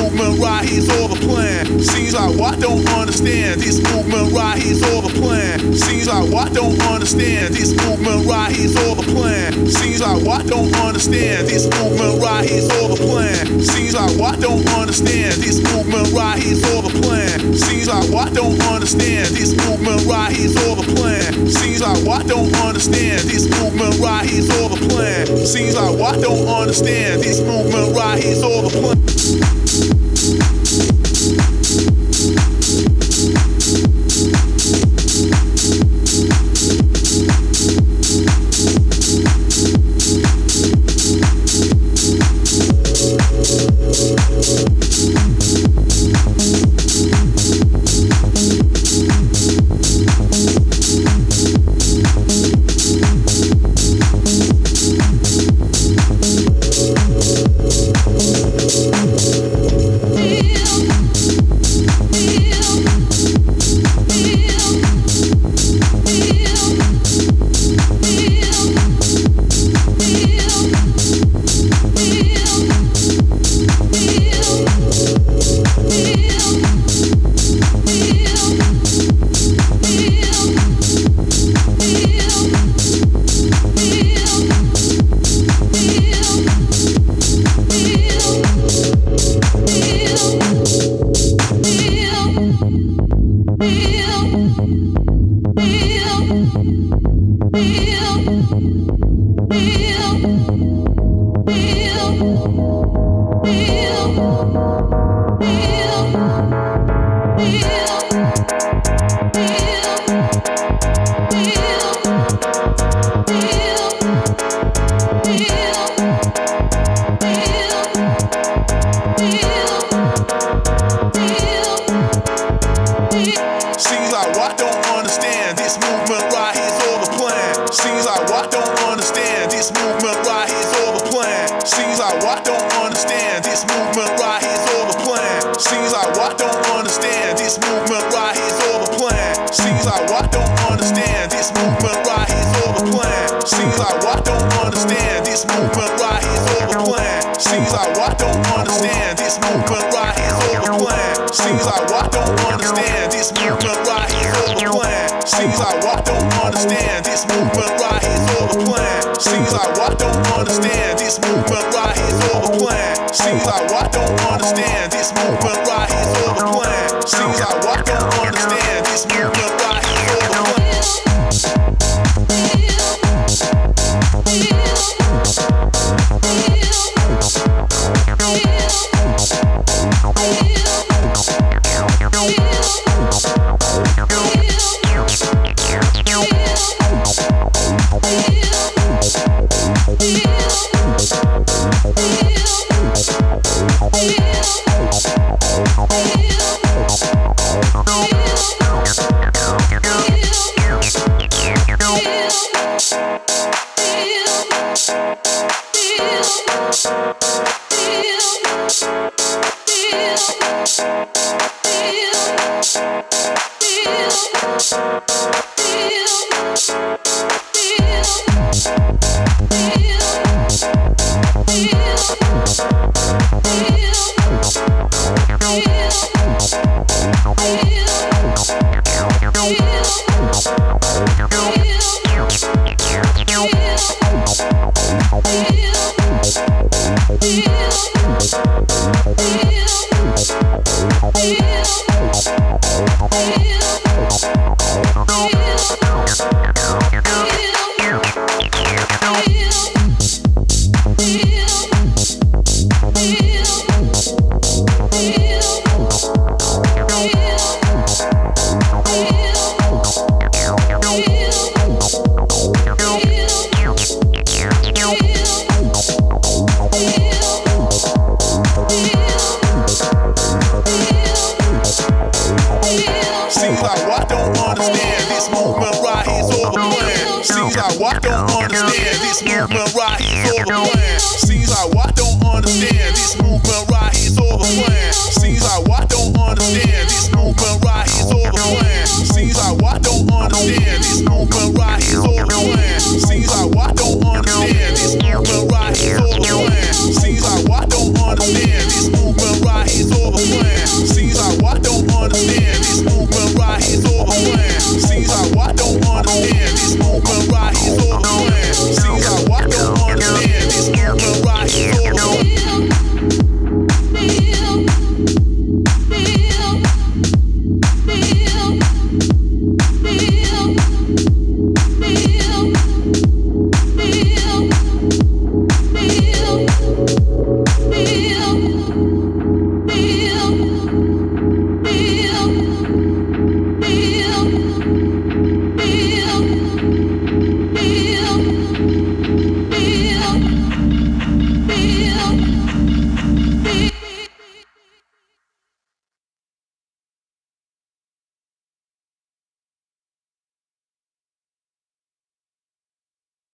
movement right here's all the plan. Seems like what don't understand this movement right here's all the plan. Seems like what don't understand this movement right here's all the plan. Seems like what don't understand this movement right here's all the plan. Seems like what don't understand this movement right here's all the plan. Seems like what don't understand this movement right here's all the plan. Seems like what don't understand this movement right here's all the plan. Seems like what don't understand this movement right here's all the plan. Understand this movement right here's all the plan. Seems like what don't understand this movement right here's all the plan. Seems like what don't understand this movement right here's all the plan. Seems like what don't understand this movement right here's all the plan. Seems like what don't understand this movement right here's all the plan. Seems like what don't understand this movement right here's all the plan. Understand this movement right here's all the plan. Seems like I don't understand this movement right here's all the plan. Seems like I don't understand Seems movement right here's all the plan. Seems like what don't understand this movement right here's all the plan. Seems like what don't understand this movement right here's all the plan. Seems like what don't understand.